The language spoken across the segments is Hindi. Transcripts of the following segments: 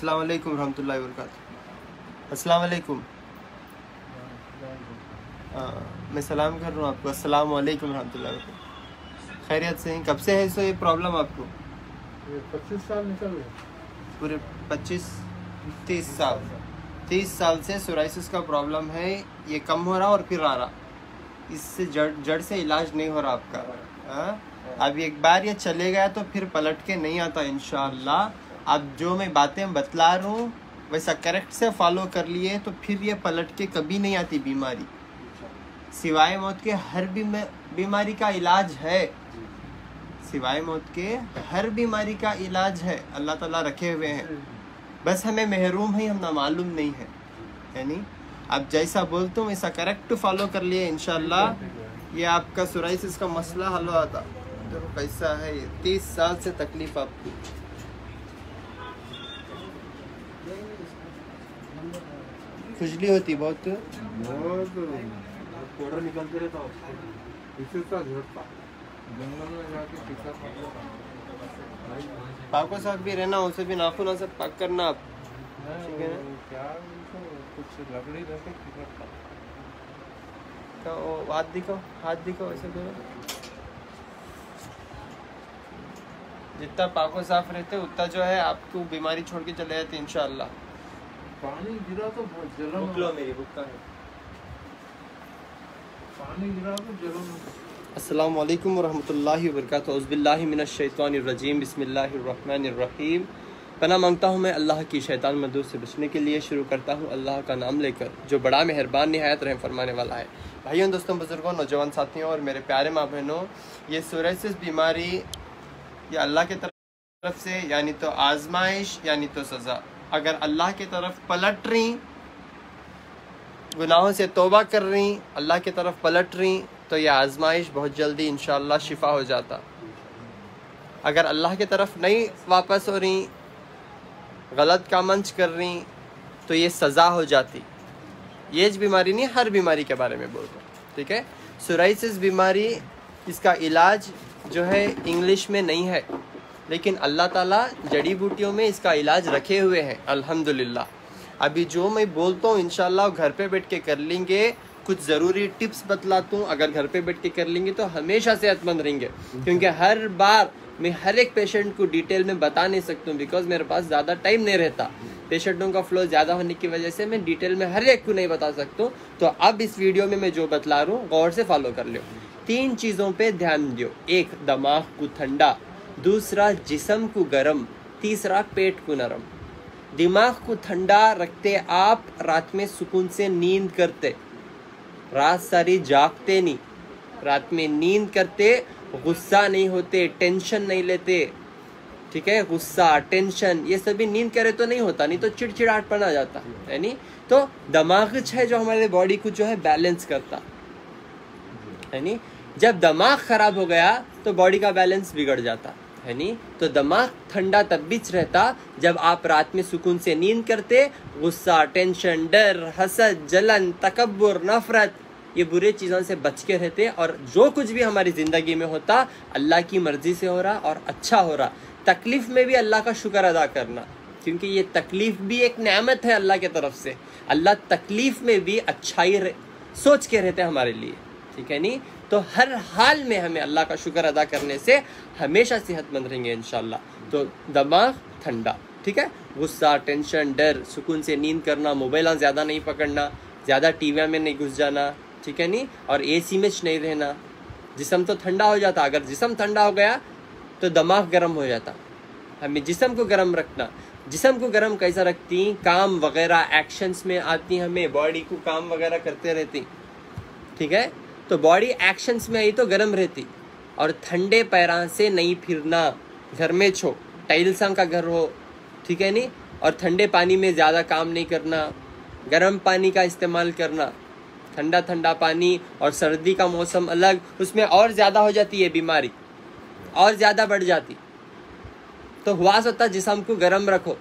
अस्सलाम वालेकुम रहमतुल्लाहि व बरकातुहू अस्सलाम वालेकुम हाँ, मैं सलाम कर रहा हूँ आपको। अस्सलाम वालेकुम रहमतुल्लाहि खैरियत से हैं। कब से है सो ये प्रॉब्लम आपको? पच्चीस साल निकल गए। पूरे पच्चीस तीस साल। तीस साल से सोराइसिस का प्रॉब्लम है। ये कम हो रहा और फिर आ रहा। इससे जड़ जड़ से इलाज नहीं हो रहा आपका। हाँ? अब एक बार ये चले गया तो फिर पलट के नहीं आता इनशाला अब जो मैं बातें बतला रहा हूँ, वैसा करेक्ट से फॉलो कर लिए तो फिर ये पलट के कभी नहीं आती बीमारी। सिवाय मौत के हर बीमा- बीमारी का इलाज है। सिवाय मौत के हर बीमारी का इलाज है, अल्लाह ताला रखे हुए हैं। बस हमें महरूम है हम ना मालूम नहीं है। यानी आप जैसा बोलते हो, वैसा करेक्ट फॉलो कर लिए इनशाला ये आपका सोराइसिस का मसला हल हो आता देखो कैसा है ये तीस साल से तकलीफ़ आपको। खुजली होती बहुत। बहुत। निकलते रहता उसको झड़ता जंगल में जाके पाको साथ भी रहना उसे भी नाखून से पाक करना आप। ठीक है ना? क्या कुछ लकड़ी रहते तो हाथ दिखाओ हाथ दिखाओ ऐसे करो जितना पाको साफ़ रहते उतना जो है आपको बीमारी छोड़ के चले जाते इंशाल्लाह। पानी गिरा तो बहुत जलन बुक लो मेरी बुक का है? पानी गिरा तो जलन अस्सलाम वालेकुम वरहमतुल्लाहि वबरकातुहू। औज़ुबिल्लाहि मिनश शैतानिर रजीम बिस्मिल्लाहिर रहमानिर रहीम पना माँगता हूँ मैं अल्लाह की शैतान मदद से बचने के लिए। शुरू करता हूँ अल्लाह का नाम लेकर जो बड़ा मेहरबान नहायत रहम फरमाने वाला है। भाइयों दोस्तों बुज़ुर्गों नौजवान साथियों और मेरे प्यारे माँ बहनों ये सोरेसिस बीमारी ये अल्लाह की तरफ़ से यानी तो आजमाइश यानी तो सज़ा। अगर अल्लाह की तरफ़ पलट रही, गुनाहों से तोबा कर रही, अल्लाह की तरफ़ पलट रही तो यह आजमाइश बहुत जल्दी इंशाल्लाह शिफा हो जाता। अगर अल्लाह की तरफ़ नहीं वापस हो रही, गलत का मंच कर रही तो ये सज़ा हो जाती। ये बीमारी नहीं, हर बीमारी के बारे में बोल रहा ठीक है? सोराइसिस बीमारी, इसका इलाज जो है, इंग्लिश में नहीं है। लेकिन अल्लाह ताला जड़ी बूटियों में इसका इलाज रखे हुए हैं, अल्हम्दुलिल्लाह। अभी जो मैं बोलता हूँ, इंशाल्लाह घर पे बैठ के कर लेंगे। कुछ ज़रूरी टिप्स बतलाता हूँ, अगर घर पे बैठ के कर लेंगे तो हमेशा सेहतमंद रहेंगे। क्योंकि हर बार मैं हर एक पेशेंट को डिटेल में बता नहीं सकता हूँ बिकॉज़ मेरे पास ज़्यादा टाइम नहीं रहता। पेशेंटों का फ्लो ज़्यादा होने की वजह से मैं डिटेल में हर एक को नहीं बता सकता हूँ। तो अब इस वीडियो में मैं जो बतला रहा हूँ, गौर से फॉलो कर लो तीन चीज़ों पे ध्यान दियो। एक, दिमाग को ठंडा। दूसरा जिसम को गर्म, तीसरा पेट को नरम। दिमाग को ठंडा रखते आप रात में सुकून से नींद करते। रात सारी जागते नहीं। रात में नींद करते, गुस्सा नहीं होते, टेंशन नहीं लेते। ठीक है? गुस्सा, टेंशन, ये सभी नींद करे तो नहीं होता, नहीं तो चिड़चिड़ाहटपन आ जाता, है नहीं? तो दिमाग है जो हमारे बॉडी को जो है बैलेंस करता, है नहीं? जब दिमाग खराब हो गया तो बॉडी का बैलेंस बिगड़ जाता। है नहीं तो दिमाग ठंडा तब भी रहता जब आप रात में सुकून से नींद करते, गुस्सा, टेंशन, डर हसद जलन तकबर नफरत, ये बुरे चीज़ों से बच के रहते और जो कुछ भी हमारी ज़िंदगी में होता, अल्लाह की मर्ज़ी से हो रहा और अच्छा हो रहा। तकलीफ़ में भी अल्लाह का शुक्र अदा करना, क्योंकि ये तकलीफ़ भी एक नेमत है अल्लाह की तरफ़ से। अल्लाह तकलीफ़ में भी अच्छाई सोच के रहते हमारे लिए। ठीक है नहीं तो हर हाल में हमें अल्लाह का शुक्र अदा करने से हमेशा सेहतमंद रहेंगे इनशाला तो दिमाग ठंडा, ठीक है? गुस्सा, टेंशन, डर, सुकून से नींद करना, मोबाइल ज़्यादा नहीं पकड़ना, ज़्यादा टीवी में नहीं घुस जाना, ठीक है नहीं? और ए सी में नहीं रहना। जिसम तो ठंडा हो जाता, अगर जिसम ठंडा हो गया तो दिमाग गर्म हो जाता। हमें जिसम को गर्म रखना, जिसम को गर्म कैसा रखती? काम वगैरह एक्शंस में आती हमें बॉडी को काम वगैरह करते रहती, ठीक है? तो बॉडी एक्शंस में आई तो गर्म रहती। और ठंडे पैरा से नहीं फिरना। घर में छो टाइल्सा का घर हो, ठीक है नहीं और ठंडे पानी में ज़्यादा काम नहीं करना। गर्म पानी का इस्तेमाल करना। ठंडा ठंडा पानी और सर्दी का मौसम अलग, उसमें और ज़्यादा हो जाती है बीमारी। और ज़्यादा बढ़ जाती। तो हुआ होता जिसम को गर्म रखो,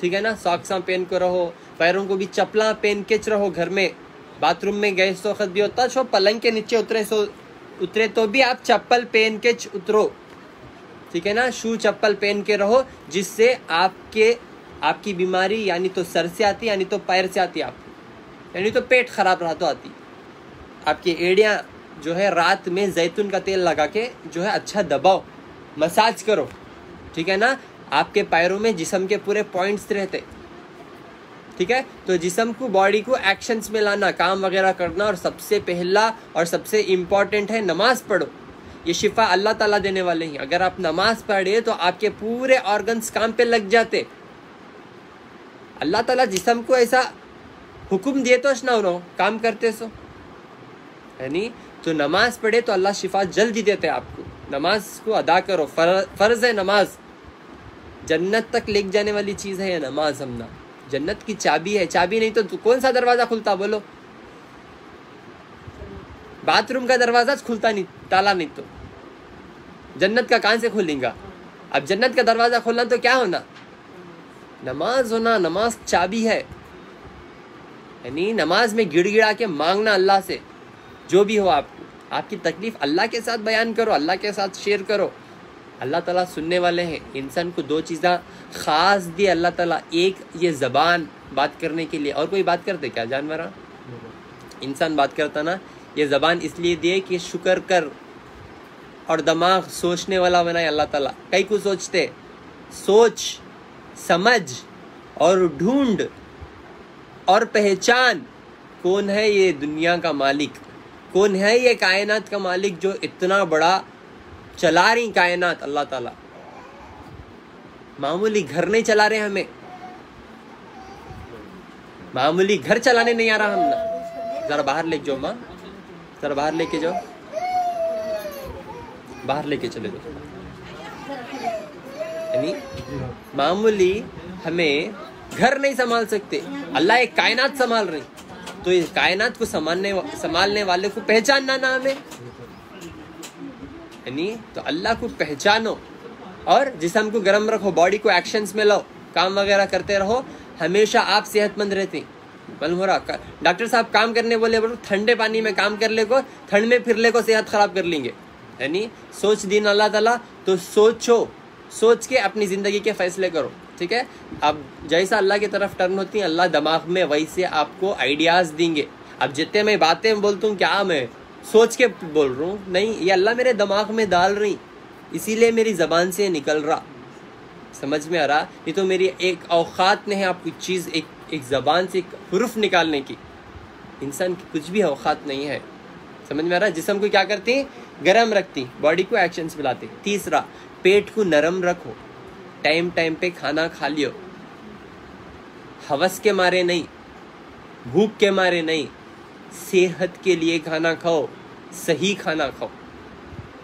ठीक है ना? सॉक्सा पहन कर रहो, पैरों को भी चपला पहन के रहो घर में। बाथरूम में गए तो खत भी होता छो पलंग के नीचे उतरे, सो उतरे तो भी आप चप्पल पहन के उतरो। ठीक है ना? शू चप्पल पहन के रहो, जिससे आपके, आपकी बीमारी यानी तो सर से आती, यानी तो पैर से आती आपको। यानी तो पेट खराब रहा तो आती। आपकी एड़ियाँ जो है रात में जैतून का तेल लगा के जो है अच्छा दबाओ, मसाज करो। ठीक है ना? आपके पैरों में जिसम के पूरे पॉइंट्स रहते। ठीक है? तो जिसम को बॉडी को एक्शंस में लाना काम वगैरह करना और सबसे पहला और सबसे इम्पोर्टेंट है नमाज़ पढ़ो। ये शिफा अल्लाह ताला देने वाले हैं। अगर आप नमाज़ पढ़े तो आपके पूरे ऑर्गन्स काम पे लग जाते। अल्लाह ताला जिसम को ऐसा हुक्म दिए तो ना उन्हों काम करते सो। है नहीं? तो नमाज़ पढ़े तो अल्लाह शिफा जल्दी देते आपको। नमाज़ को अदा करो। फर, फ़र्ज़ है नमाज़। जन्नत तक ले जाने वाली चीज़ है ये नमाज़ हमना जन्नत की चाबी है, चाबी नहीं तो कौन सा दरवाज़ा खुलता? बोलो। बाथरूम का दरवाज़ा खुलता नहीं, ताला नहीं तो। जन्नत का कहाँ से खुलेगा? अब जन्नत का दरवाज़ा खोलना तो क्या होना? नमाज़ होना, नमाज़ चाबी है। यानी नमाज़ में गिड़गिड़ा के मांगना अल्लाह से, जो भी हो आपको। आपकी तकलीफ़ अल्लाह के साथ बयान करो, अल्लाह के साथ शेयर करो। अल्लाह ताला सुनने वाले हैं। इंसान को दो चीज़ें ख़ास दी, अल्लाह ताला एक ये ज़बान बात करने के लिए। और कोई बात करते क्या जानवर? इंसान बात करता ना, ये ज़बान इसलिए दिए कि शुक्र कर और दिमाग सोचने वाला बनाए अल्लाह ताला। कई को सोचते? सोच, समझ और ढूंढ और पहचान। कौन है ये दुनिया का मालिक? कौन है ये कायनात का मालिक जो इतना बड़ा चला रही कायनात, अल्लाह ताला। मामूली घर नहीं चला रहे हमें। मामूली घर चलाने नहीं आ रहा हम ना जरा बाहर लेके जाओ, माँ। जरा बाहर लेके जाओ। बाहर लेके चले जाओ। यानी मामूली हमें घर नहीं संभाल सकते। अल्लाह एक कायनात संभाल रही। तो इस कायनात को संभालने संभालने वाले को पहचानना ना हमें। यानी तो अल्लाह को पहचानो और जिसम को गर्म रखो बॉडी को एक्शंस में लो काम वगैरह करते रहो, हमेशा आप सेहतमंद रहते। मालूम हो रहा डॉक्टर साहब काम करने बोले, बोलो, ठंडे पानी में काम कर ले को ठंड में फिर ले को सेहत खराब कर लेंगे। यानी सोच दिन अल्लाह ताला तो सोचो, सोच के अपनी ज़िंदगी के फैसले करो, ठीक है? अब जैसा अल्लाह की तरफ़ टर्न होती है, अल्लाह दिमाग में वैसे आपको आइडियाज़ देंगे। अब जितने मैं बातें बोलता हूँ, क्या मैं? सोच के बोल रहा हूँ, नहीं, ये अल्लाह मेरे दिमाग में डाल रही, इसीलिए मेरी ज़बान से निकल रहा। समझ में आ रहा? ये तो मेरी एक औकात नहीं है आपकी चीज़, एक एक ज़बान से एक हरूफ निकालने की। इंसान की कुछ भी औकात नहीं है। समझ में आ रहा? जिसम को क्या करती गर्म रखती बॉडी को एक्शंस मिलाती तीसरा, पेट को नरम रखो। टाइम टाइम पे खाना खा लियो। हवस के मारे नहीं। भूख के मारे नहीं। सेहत के लिए खाना खाओ सही खाना खाओ।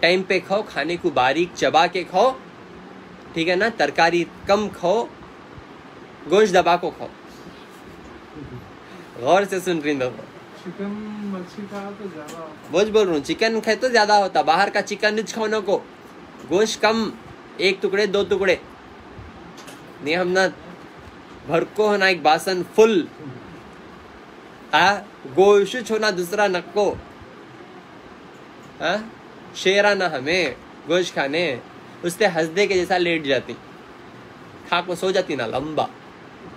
टाइम पे खाओ खाने को बारीक चबा के खाओ ठीक है ना? तरकारी कम खाओ गोश्त दबा को खाओ। गौर से सुन रही तो बोझ बोल रहा हूँ चिकन खाए तो ज़्यादा होता। बाहर का चिकन रिच खाने को। गोश्त कम एक टुकड़े दो टुकड़े। नहीं हम ना भर को होना एक बासन फुल। आ गोशुच होना दूसरा नक्को आ शेरा ना हमें गोश्त खाने। उससे हंसदे के जैसा लेट जाती। खा को सो जाती ना, लंबा।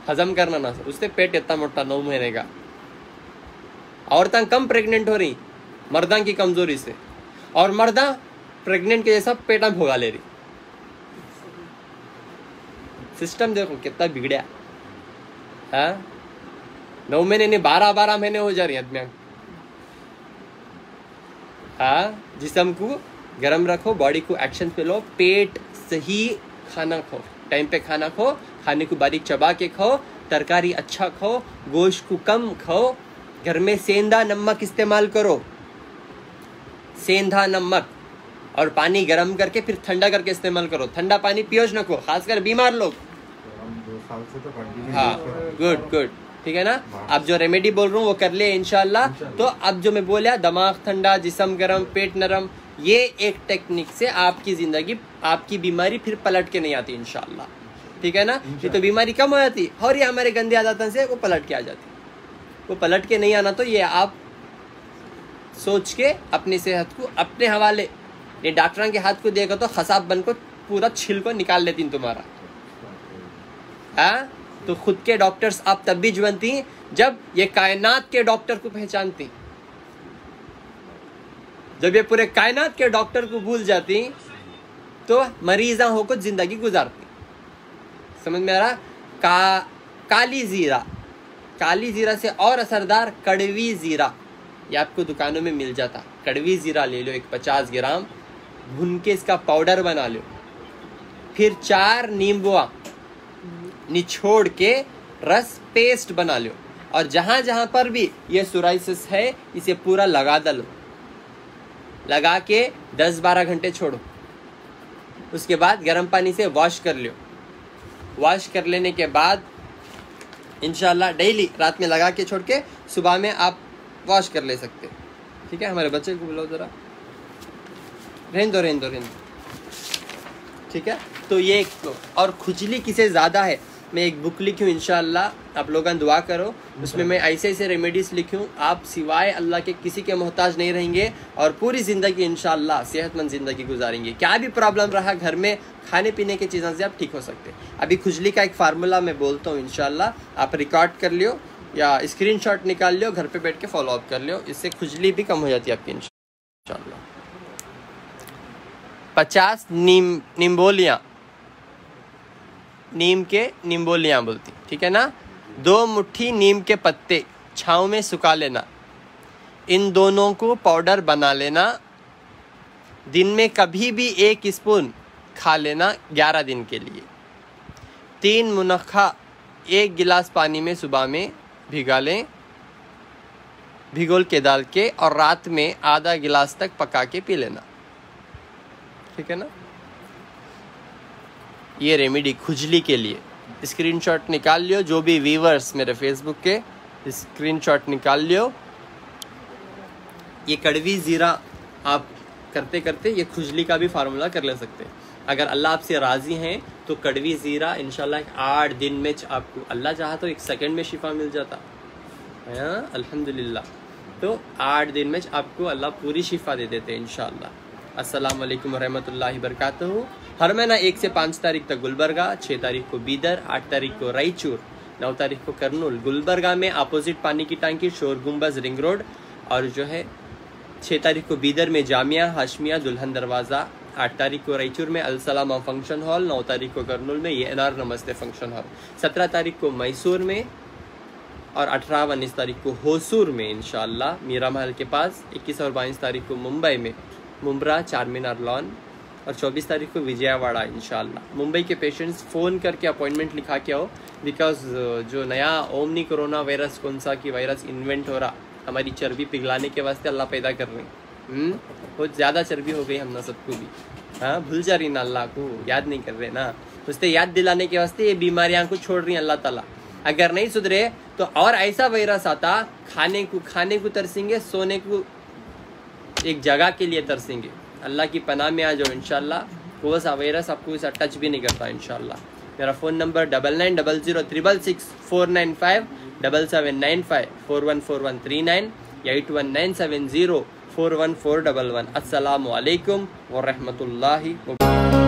हजम करना ना, उससे पेट इतना मोटा नौ महीने का। औरतें कम प्रेग्नेंट हो रही, मर्दा की कमज़ोरी से। और मर्दा प्रेग्नेंट के जैसा पेटा भोगा ले रही। सिस्टम देखो कितना बिगड़ा। हाँ? नौ महीने नहीं बारह बारह महीने हो जा रही आदमी हाँ जिसम को गर्म रखो बॉडी को एक्शन पे लो पेट सही खाना खाओ टाइम पे खाना खाओ खाने को बारीक चबा के खाओ तरकारी अच्छा खाओ गोश्त को कम खाओ घर में सेंधा नमक इस्तेमाल करो। सेंधा नमक और पानी गर्म करके फिर ठंडा करके इस्तेमाल करो। ठंडा पानी पियोज न को खासकर बीमार लोग। तो हाँ गुड गुड ठीक है ना? अब जो रेमेडी बोल रहा हूँ वो कर ले इनशाला तो अब जो मैं बोला दिमाग ठंडा जिसम गर्म पेट नरम ये एक टेक्निक से आपकी ज़िंदगी आपकी बीमारी फिर पलट के नहीं आती इनशाला ठीक है ना? ये तो बीमारी कम हो जाती। और ये हमारे गंदे आदतन से वो पलट के आ जाती। वो पलट के नहीं आना तो ये आप सोच के अपनी सेहत को अपने हवाले ये डॉक्टर के हाथ को देगा तो खसाब बन को पूरा छिल को निकाल लेती तुम्हारा। हाँ? तो खुद के डॉक्टर्स आप तब भी जुनती जब ये कायनात के डॉक्टर को पहचानती जब ये पूरे कायनात के डॉक्टर को भूल जाती तो मरीजा होकर ज़िंदगी गुजारती। समझ में आ रहा? का, काली जीरा। काली जीरा से और असरदार कड़वी जीरा। ये आपको दुकानों में मिल जाता। कड़वी जीरा ले लो, एक पचास ग्राम। भुन के इसका पाउडर बना लो। फिर चार नींबुआ। निछोड़ के रस पेस्ट बना लो और जहाँ जहाँ पर भी ये सोराइसिस है, इसे पूरा लगा दलो लगा के 10-12 घंटे छोड़ो। उसके बाद गर्म पानी से वॉश कर लो वॉश कर लेने के बाद इनशाला डेली रात में लगा के छोड़ के सुबह में आप वॉश कर ले सकते ठीक है? हमारे बच्चे को बुलाओ ज़रा। रहन दो रहन दो रहन दो। ठीक है? तो ये एक तो और खुजली किसे ज़्यादा है? मैं एक बुक लिखी इनशाला आप लोग दुआ करो। उसमें मैं ऐसे ऐसे रेमेडीज लिखी। आप सिवाय अल्लाह के किसी के मोहताज नहीं रहेंगे और पूरी ज़िंदगी इनशाला सेहतमंद ज़िंदगी गुजारेंगे। क्या भी प्रॉब्लम रहा घर में खाने पीने की चीज़ों से आप ठीक हो सकते अभी खुजली का एक फार्मूला मैं बोलता हूँ इनशाला आप रिकॉर्ड कर लियो या स्क्रीन निकाल लियो, घर पर बैठ के फॉलो अप कर लियो। इससे खुजली भी कम हो जाती है आपकी इनशाला पचास नीम, निम्बोलियाँ। नीम के निम्बोलियाँ बोलती ठीक है ना? दो मुट्ठी नीम के पत्ते छाँव में सुखा लेना। इन दोनों को पाउडर बना लेना। दिन में कभी भी एक स्पून खा लेना ग्यारह दिन के लिए। तीन मुनखा एक गिलास पानी में सुबह में भिगा लें, भिगोल के डाल के और रात में आधा गिलास तक पका के पी लेना। ठीक है ना? ये रेमेडी खुजली के लिए। स्क्रीनशॉट निकाल लियो जो भी वीवर्स मेरे फेसबुक के स्क्रीनशॉट निकाल लियो। ये कड़वी ज़ीरा आप करते करते ये खुजली का भी फार्मूला कर ले सकते हैं। अगर अल्लाह आपसे राज़ी हैं तो कड़वी ज़ीरा इनशाला आठ दिन में आपको अल्लाह चाहा तो एक सेकंड में शिफा मिल जाता। है हाँ, अल्हम्दुलिल्लाह। तो आठ दिन में आपको अल्लाह पूरी शिफा दे देते हैं इनशाला अस्सलाम वालेकुम रहमतुल्लाहि बरकातहू हर महीना एक से पाँच तारीख तक गुलबर्गा छः तारीख को बीदर, आठ तारीख को रायचूर, नौ तारीख को करनूल। गुलबर्गा में अपोजिट पानी की टांकी, शोर गुम्बज रिंग रोड और जो है छः तारीख को बीदर में जामिया, हाशमिया, दुल्हन दरवाज़ा, आठ तारीख को रायचूर में अलसलामा फ़ंक्शन हॉल, नौ तारीख को करनूल में ये N R Namaste function hall. सत्रह तारीख को मैसूर में और अठारह, उन्नीस तारीख को होसूर में इनशाला मीरा महल के पास, इक्कीस और बाईस तारीख को मुंबई में। मुमरा चार मीनार लॉन और 24 तारीख को विजयवाड़ा इन मुंबई के पेशेंट्स फ़ोन करके अपॉइंटमेंट लिखा के आओ बिकॉज़ जो नया ओमनी कोरोना वायरस कौन सा कि वायरस इन्वेंट हो रहा, हमारी चर्बी पिघलाने के वास्ते अल्लाह पैदा कर रहे। हैं हम्म? बहुत ज़्यादा चर्बी हो गई हम ना सबको भी। हाँ भूल जा रही ना अल्लाह को, याद नहीं कर रहे ना। उससे याद दिलाने के वास्ते ये बीमारियाँ को छोड़ रही हैं अल्लाह ताला। अगर नहीं सुधरे तो और ऐसा वायरस आता, खाने को खाने को तरसेंगे, सोने को एक जगह के लिए तरसेंगे। अल्लाह की पनाह में आ जाओ इनशाला वो सा वायरस आपको ऐसा टच भी नहीं करता इनशाला मेरा phone number double nine double zero triple six four nine five double seven nine five four one four one three nine eight one nine seven zero four one four double one असलकम वरहमल